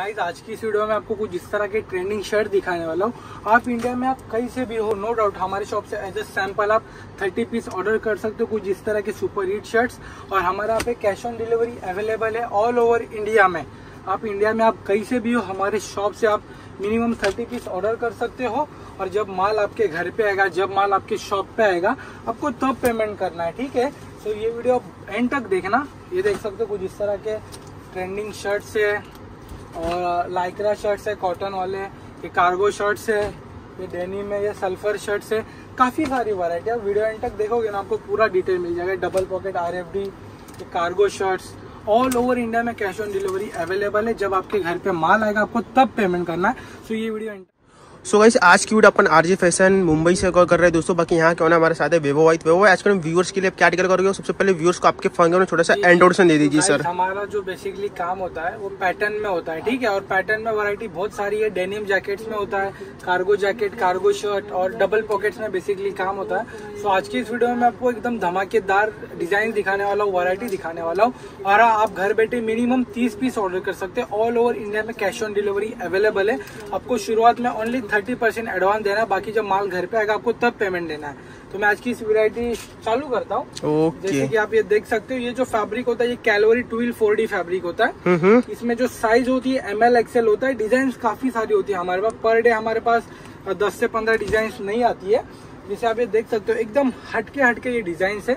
Guys आज की इस वीडियो में आपको कुछ इस तरह के ट्रेंडिंग शर्ट दिखाने वाला हूँ। आप इंडिया में, आप कहीं से भी हो नो डाउट हमारे शॉप से एज ए सैंपल आप 30 पीस ऑर्डर कर सकते हो कुछ इस तरह के सुपर हिट शर्ट्स और हमारे यहाँ पे कैश ऑन डिलीवरी अवेलेबल है ऑल ओवर इंडिया में। आप इंडिया में, आप कहीं से भी हो, हमारे शॉप से आप मिनिमम 30 पीस ऑर्डर कर सकते हो। और जब माल आपके घर पे आएगा, जब माल आपके शॉप पे आएगा, आपको तब पेमेंट करना है, ठीक है? सो ये वीडियो एंड तक देखना। ये देख सकते हो कुछ इस तरह के ट्रेंडिंग शर्ट्स है। और लाइक्रा शर्ट्स है कॉटन वाले ये कार्गो शर्ट्स है, ये डेनी में ये सल्फ़र शर्ट्स है, काफ़ी सारी वैरायटी आप वीडियो एंड तक देखोगे ना, आपको पूरा डिटेल मिल जाएगा। Double pocket R F D cargo shirts all over India में कैश ऑन डिलीवरी अवेलेबल है। जब आपके घर पे माल आएगा, आपको तब पेमेंट करना है। सो ये वीडियो सो so गाइस आज की वीडियो अपन आरजे फ़ैशन मुंबई से कॉल कर रहे हैं दोस्तों। बाकी यहाँ क्या होना हमारे साथ है वेवो वाइट वेवो आज कल व्यूअर्स के लिए क्या डिकल करोगे? सबसे पहले व्यूअर्स को आपके फ़ोन में थोड़ा सा इंट्रोडक्शन दे दीजिए सर हमारा जो बेसिकली काम होता है वो पैटर्न में होता है ठीक है? और पैटर्न में वैरायटी बहुत सारी है। डेनिम जैकेट्स में होता है कार्गो जैकेट कार्गो शर्ट और डबल पॉकेट्स में बेसिकली काम होता है। सो आज की इस वीडियो में आपको एकदम धमाकेदार डिज़ाइन दिखाने वाला हूँ वरायटी दिखाने वाला हूँ। और आप घर बैठे मिनिमम तीस पीस ऑर्डर कर सकते हैं। ऑल ओवर इंडिया में कैश ऑन डिलीवरी अवेलेबल है। आपको शुरुआत में ओनली थर्टी परसेंट एडवांस देना है बाकी जब माल घर पे आएगा आपको तब पेमेंट देना है। तो मैं आज की इस वैरायटी चालू करता हूँ। ओके जैसे कि आप ये देख सकते हो ये जो फैब्रिक होता है ये cavalry twill four D fabric होता है। हम्म इसमें जो साइज़ होती है एम एल एक्सएल होता है डिज़ाइन काफ़ी सारी होती है हमारे पास। पर डे हमारे पास दस से पंद्रह डिज़ाइन नहीं आती है। जैसे आप ये देख सकते हो एकदम हटके हटके ये डिज़ाइन है।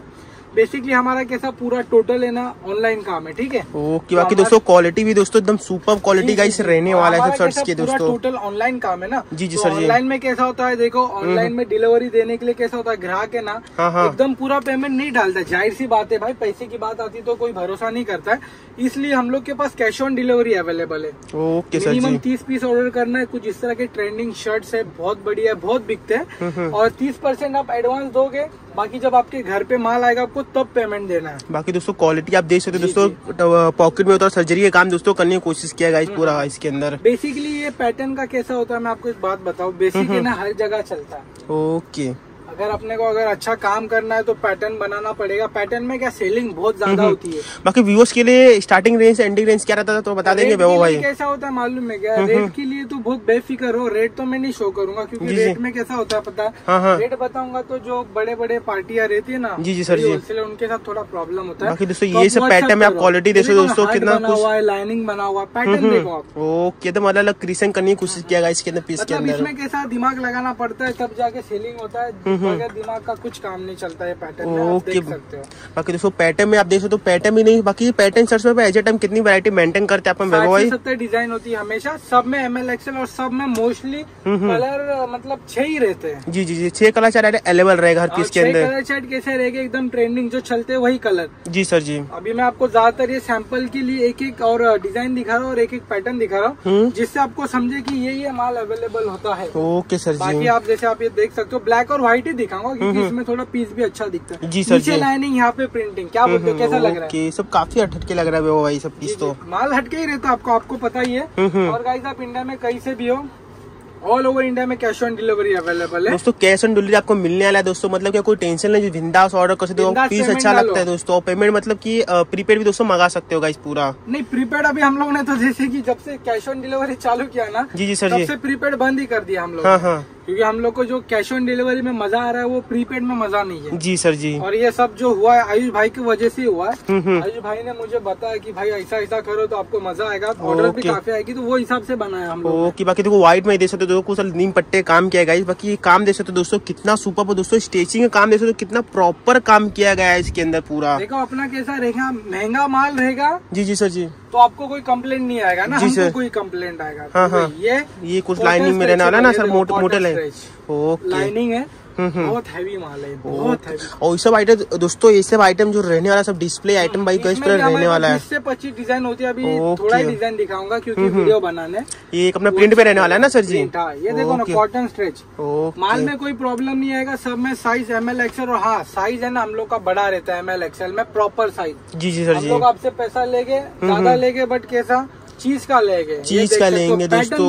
बेसिकली हमारा कैसा पूरा टोटल है ना ऑनलाइन काम है ठीक है? ओके बाकी दोस्तों क्वालिटी भी दोस्तों एकदम सुपर क्वालिटी का इस रहने वाला है शर्ट्स के दोस्तों। टोटल ऑनलाइन काम है ना? जी जी तो सर ऑनलाइन में कैसा होता है देखो ऑनलाइन में डिलीवरी देने के लिए कैसा होता है ग्राहक है ना हाँ हाँ। एकदम पूरा पेमेंट नहीं डालता ज़ाहिर सी बात है भाई पैसे की बात आती तो कोई भरोसा नहीं करता है। इसलिए हम लोग के पास कैश ऑन डिलीवरी अवेलेबल है। ओके सर मिनिमम तीस पीस ऑर्डर करना है कुछ इस तरह के ट्रेंडिंग शर्ट्स है बहुत बढ़िया है बहुत बिकते हैं। और तीस परसेंट आप एडवांस दोगे बाकी जब आपके घर पे माल आएगा आपको तब पेमेंट देना है। बाकी दोस्तों क्वालिटी आप देख सकते हो दोस्तों पॉकेट में होता है सर्जरी का काम दोस्तों करने की कोशिश किया गया पूरा इसके अंदर। बेसिकली ये पैटर्न का कैसा होता है मैं आपको एक बात बताऊँ। बेसिकली ना हर जगह चलता है। ओके अगर अपने को अगर अच्छा काम करना है तो पैटर्न बनाना पड़ेगा। पैटर्न में क्या सेलिंग बहुत ज़्यादा होती है। बाकी व्यूअर्स के लिए स्टार्टिंग रेंज एंडिंग रेंज क्या रहता था तो बता देंगे लिए भाई। कैसा होता है मालूम है क्या? रेट के लिए तो बहुत बेफिक्र हो। रेट तो मैं नहीं शो करूँगा क्योंकि। रेट में कैसा होता है पता? हाँ हाँ। है रेट बताऊँगा तो जो बड़े बड़े पार्टियाँ रहती है ना जी, जी, सर जी। उनके साथ थोड़ा प्रॉब्लम होता है। बाकी दोस्तों तो ये सब पैटर्न में आप क्वालिटी देखो दोस्तों कितना हुआ है लाइनिंग बना हुआ पैटर्न देखो ओके एकदम अलग अलग क्रिएशन करने की कोशिश किया गया इसके अंदर पीस के मतलब अंदर। इसमें कैसा दिमाग लगाना पड़ता है तब जाके सेलिंग होता है। बगैर दिमाग का कुछ काम नहीं चलता है पैटर्न में आप ओके। देख सकते हो। बाकी दोस्तों पैटर्न में आप देख सकते हो पैटर्न भी नहीं बाकी पैटर्न शर्ट्स में एज ए टाइम कितनी वैरायटी मेंटेन करते हैं अपन सत्तर डिज़ाइन होती है हमेशा सब में एम एल एक्सएल और सब में मोस्टली कलर मतलब छह ही रहते हैं। जी जी जी छह कलर चार अवेलेबल रहेगा हर पीस के अंदर। कलर चार्ट कैसे रहेगा एकदम ट्रेंडिंग जो चलते हैं वही कलर जी सर जी। अभी मैं आपको ज़्यादातर ये सैंपल के लिए एक एक और डिज़ाइन दिखा रहा हूँ और एक एक पैटर्न दिखा रहा हूँ हम्म। जिससे आपको समझे की ये ये माल अवेलेबल होता है। ओके सर बाकी जी आप जैसे आप ये देख सकते हो ब्लैक और व्हाइट ही दिखाऊँगा क्योंकि इसमें थोड़ा पीस भी अच्छा दिखता है। जी सर नीचे लाइनिंग यहाँ पे प्रिंटिंग क्या बोलते हो कैसा लग रहा है? सब काफ़ी हटके लग रहा है भाई सब पीस तो। माल हटके ही रहता है आपको आपको पता ही है। और गाइस आप इंडिया में कहीं से भी हो ऑल ओवर इंडिया में कैश ऑन डिलीवरी अवेलेबल है। दोस्तों कैश ऑन डिलीवरी आपको मिलने वाला है दोस्तों मतलब क्या कोई टेंशन नहीं बिंदास ऑर्डर कर सकते हो पीस अच्छा लगता है दोस्तों पेमेंट मतलब कि प्रीपेड भी दोस्तों मंगा सकते हो गाइस पूरा। नहीं प्रीपेड अभी हम लोग ने तो जैसे कि जब से कैश ऑन डिलीवरी चालू किया ना जी जी सर जी। प्रीपेड बंद ही कर दिया हम लोग हाँ हाँ। क्योंकि हम लोग को जो कैश ऑन डिलीवरी में मज़ा आ रहा है वो प्रीपेड में मज़ा नहीं है। जी सर जी। और ये सब जो हुआ है आयुष भाई की वजह से हुआ है। हम्म, हम्म। आयुष भाई ने मुझे बताया कि भाई ऐसा ऐसा करो तो आपको मज़ा आएगा। ऑर्डर भी काफ़ी आएगी तो वो हिसाब से बनाया हम लोग ओके बाकी देखो व्हाइट में दे सकते हो कुछ नीम पट्टे काम किया गया बाकी ये काम दे सकते हो दोस्तों कितना सुपर दोस्तों स्टेचिंग का काम दे सकते हो कितना प्रॉपर काम किया गया है इसके अंदर पूरा। देखो अपना कैसा रहेगा महँगा माल रहेगा। जी जी सर जी। तो आपको कोई कम्प्लेट नहीं आएगा ना जी हमको। कोई कम्प्लेट आएगा हाँ, तो हाँ। ये ये कुछ लाइनिंग में रहने वाला ना सर मोटे मोटे लाइन लाइनिंग है। बहुत हैवी माल है बहुत। हैवी और सब आइटम दोस्तों ये सब आइटम जो रहने वाला सब डिस्प्ले आइटम भाई पर रहने वाला है। इससे पच्चीस डिज़ाइन होती है अभी थोड़ा ही डिज़ाइन दिखाऊँगा क्योंकि वीडियो बनाने ये अपना प्रिंट पे रहने वाला है ना सर जी? हाँ, ये देखो ना कॉटन स्ट्रेच माल में कोई प्रॉब्लम नहीं आएगा सब में साइज़ एम एल एक्सएल और हाँ साइज़ है ना हम लोग का बड़ा रहता है एम एल एक्सएल में प्रॉपर साइज़ जी जी सर जी। लोग आपसे पैसा लेंगे ज़्यादा लेंगे बट कैसा? चीज़ का लेंगे चीज़ का लेंगे दोस्तों।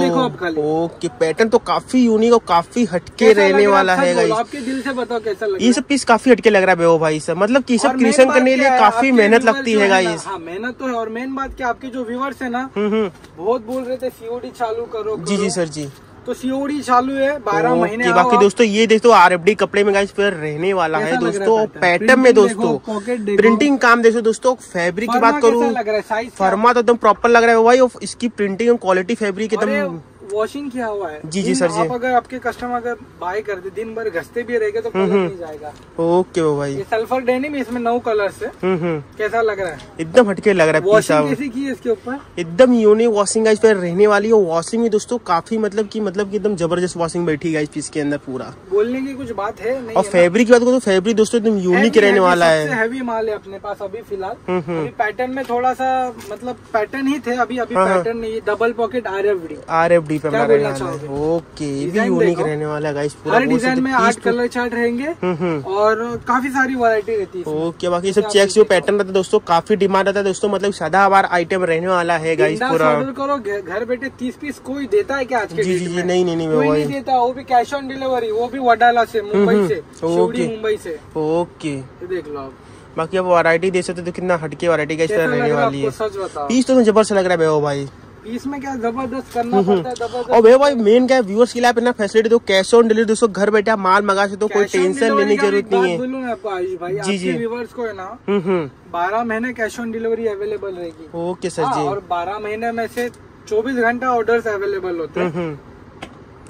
ओके पैटर्न तो काफ़ी यूनिक और काफ़ी हटके रहने वाला है गाइस आपके दिल से बताओ कैसा लग ये सब पीस काफ़ी हटके लग रहा है वो भाई सब। मतलब की सब क्रिएशन करने के लिए काफ़ी मेहनत लगती है गाइस हाँ मेहनत तो है और मेन बात क्या आपके जो व्यूवर्स है ना हम्म हम्म। बहुत बोल रहे थे सीओडी चालू करो जी जी सर जी। तो सीओडी चालू है बारह महीने बाकी दोस्तों ये देखो आर एफ़ डी कपड़े में गाइस फिर रहने वाला है दोस्तों पैटर्न में दोस्तों प्रिंटिंग काम देखो दोस्तों फैब्रिक की बात करूँ फर्मा तो एकदम प्रॉपर लग रहा है भाई इसकी प्रिंटिंग और क्वालिटी फैब्रिक एकदम वॉशिंग किया हुआ है। जी, जी, सर जी। आप अगर आपके कस्टमर अगर बाय कर दे दिन भर घसते भी रहेगा तो हम्म, कलर नहीं जाएगा। ओके वो भाई। ये सल्फ़र डेनिम इसमें नौ कलर है। हम्म हम्म। कैसा लग रहा है? एकदम हटके लग रहा है वॉशिंग कैसी की है इसके ऊपर? एकदम यूनिक वॉशिंग गाइस पे रहने वाली है। वॉशिंग भी दोस्तों काफ़ी मतलब कि मतलब कि एकदम ज़बरदस्त वॉशिंग बैठी है गाइस पीस के अंदर पूरा। बोलने की कुछ बात है और फेब्रिक की बात करो तो फैब्रिक दोस्तों एकदम यूनिक रहने वाला है। हैवी माल है अपने पास अभी फ़िलहाल। हम्म, हम्म। अभी पैटर्न में थोड़ा सा मतलब पैटर्न ही थे अभी अभी हाँ, हाँ। पैटर्न नहीं double pocket R F D R F D क्या रहने वाला है। ओके भी यूनिक रहने वाला है गाइस पूरा डिज़ाइन में आठ तो- कलर चार्ट रहेंगे हम्म हम्म। और काफ़ी सारी वैरायटी रहती है ओके बाकी सब चेक्स जो पैटर्न रहता है दोस्तों काफ़ी डिमांड रहता है दोस्तों मतलब सदाबहार आइटम रहने वाला है गाइस पूरा। ऑर्डर करो घर बैठे तीस पीस कोई देता है क्या आज के जी जी नहीं नहीं नहीं वो नहीं देता वो भी कैश ऑन डिलीवरी वो भी वडाला से मुंबई हम्म, से हम्म, ओके। मुंबई से। ओके। देख लो आप। बाकी आप वैरायटी देख सकते हो तो कितना हटके वैरायटी का इस तरह रहने वाली है। पीस तो ज़बरदस्त लग रहा है भाई। पीस में क्या ज़बरदस्त करना पड़ता है ज़बरदस्त और भैया भाई मेन क्या है। व्यूअर्स के लिए आप इतना फैसिलिटी दो कैश ऑन डिलीवरी दोस्तों घर बैठे आप माल मंगा सकते हो कोई टेंशन लेने की ज़रूरत नहीं है। बोलूँ आपको आयुष भाई जी, जी। व्यूवर्स को है ना बारह महीने कैश ऑन डिलीवरी अवेलेबल रहेगी। ओके सर हाँ, जी और बारह महीने में से चौबीस घंटा ऑर्डर अवेलेबल होते हैं।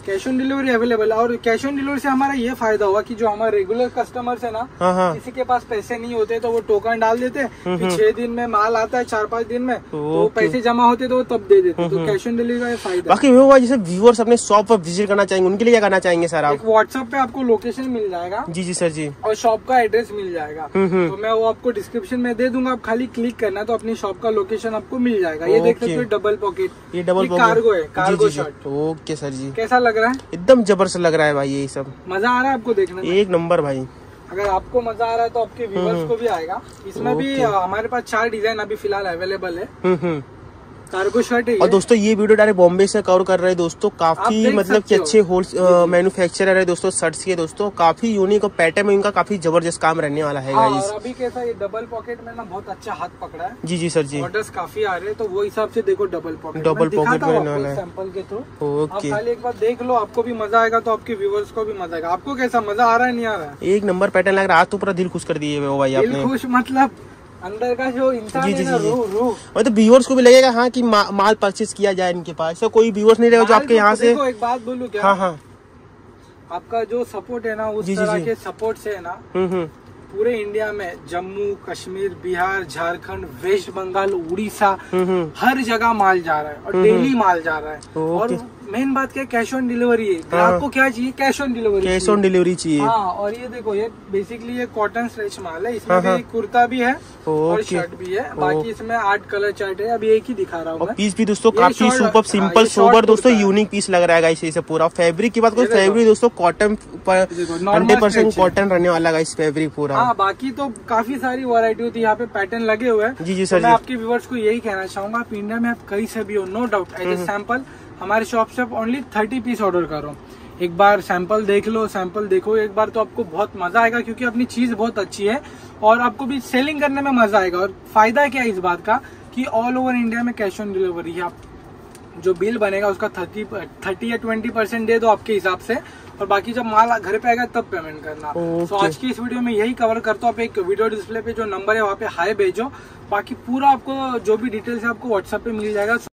कैश ऑन डिलीवरी अवेलेबल है और कैश ऑन डिलीवरी से हमारा ये फ़ायदा हुआ कि जो हमारे रेगुलर कस्टमर्स है ना हाँ हाँ। किसी के पास पैसे नहीं होते तो वो टोकन डाल देते फिर छह दिन में माल आता है चार पाँच दिन में तो पैसे जमा होते तो वो तब दे देते। तो कैश ऑन डिलीवरी का ये फ़ायदा बाकी जैसे व्यूअर्स अपने शॉप पर विज़िट करना चाहेंगे उनके लिए क्या करना चाहेंगे सर आप? व्हाट्सएप पे आपको लोकेशन मिल जाएगा। जी जी सर जी। और शॉप का एड्रेस मिल जाएगा। हम्म, हम्म। तो मैं वो आपको डिस्क्रिप्शन में दे दूँगा आप खाली क्लिक करना तो अपनी शॉप का लोकेशन आपको मिल जाएगा। ये देख। सकते हो डबल पॉकेट ये डबल कार्गो है कार्गो शर्ट ओके सर जी। कैसा लग रहा है? एकदम ज़बरदस्त लग रहा है भाई ये सब। मज़ा आ रहा है आपको देखने में? एक नंबर भाई। अगर आपको मज़ा आ रहा है तो आपके व्यूवर्स को भी आएगा। इसमें भी हम्म। हमारे पास चार डिज़ाइन अभी फ़िलहाल अवेलेबल है। हम्म हम्म। कार्गो शर्ट है और दोस्तों ये वीडियो डायरेक्ट बॉम्बे से कवर कर रहे हैं दोस्तों। काफ़ी मतलब कि अच्छे होल मैन्युफैक्चरर है दोस्तों शर्ट्स के दोस्तों। काफ़ी यूनिक और पैटर्न में इनका काफ़ी ज़बरदस्त काम रहने वाला है हाँ, गाइस और अभी कैसा ये डबल पॉकेट में ना बहुत अच्छा हाथ पकड़ा है। जी जी सर जी। ऑर्डर्स काफ़ी आ रहे हैं तो वो हिसाब से देखो डबल पॉकेट Double pocket में वाला है। सैंपल के थ्रू ओके खाली एक बार देख लो आपको भी मज़ा आएगा तो आपके व्यूवर्स को भी मज़ा आएगा। आपको कैसा मज़ा आ रहा है नहीं आ रहा है? एक नंबर पैटर्न लग रहा है आज तो पूरा दिल खुश कर दिए वो भाई आपने। खुश मतलब अंदर का जो इंसान जी, है जी, ना जी, मतलब व्यूअर्स को भी लगेगा हाँ कि मा, माल परचेज किया जाए इनके पास। ऐसा कोई व्यूअर्स नहीं रहेगा जो आपके यहाँ से। एक बात बोलूँ क्या? हाँ हाँ। आपका जो सपोर्ट है ना उस जी, तरह जी। के सपोर्ट से है ना हम्म हम्म। पूरे इंडिया में जम्मू कश्मीर बिहार झारखंड वेस्ट बंगाल उड़ीसा हम्म हम्म। हर जगह माल जा रहा है और डेली माल जा रहा है। और मेन बात क्या कैश ऑन डिलीवरी है। ग्राहक को क्या चाहिए? Cash on delivery cash on delivery चाहिए। हाँ और ये देखो ये बेसिकली ये कॉटन स्ट्रेच माल है। इसमें हाँ, हाँ। कुर्ता भी है। और शर्ट भी है। बाकी इसमें आठ कलर चार्ट है। अभी एक ही दिखा रहा हूँ पीस भी दोस्तों काफ़ी सुपर सिंपल सोबर दोस्तों यूनिक पीस लग रहा है गाइस इसे पूरा। फैब्रिक की बात करो फैब्रिक दोस्तों कॉटन हंड्रेड परसेंट कॉटन रहने वाला गाइस फैब्रिक पूरा। हाँ बाकी तो काफ़ी सारी वरायटी होती है यहाँ पे पैटर्न लगे हुए हैं। जी जी तो सर मैं आपके व्यूवर्स को यही कहना चाहूँगा आप इंडिया में आप कहीं से भी हो no doubt as a sample हमारे शॉप से आप ओनली थर्टी पीस ऑर्डर करो। एक बार सैंपल देख लो सैंपल देखो एक बार तो आपको बहुत मज़ा आएगा क्योंकि अपनी चीज़ बहुत अच्छी है। और आपको भी सेलिंग करने में मज़ा आएगा। और फ़ायदा क्या है इस बात का? कि ऑल ओवर इंडिया में कैश ऑन डिलीवरी है आप जो बिल बनेगा उसका थर्टी थर्टी या ट्वेंटी परसेंट दे दो आपके हिसाब से। और बाकी जब माल घर पे आएगा तब पेमेंट करना। ओके। तो आज की इस वीडियो में यही कवर करता हूँ। आप एक वीडियो डिस्प्ले पे जो नंबर है वहाँ पे हाई भेजो। बाकी पूरा आपको जो भी डिटेल्स है आपको व्हाट्सएप पे मिल जाएगा।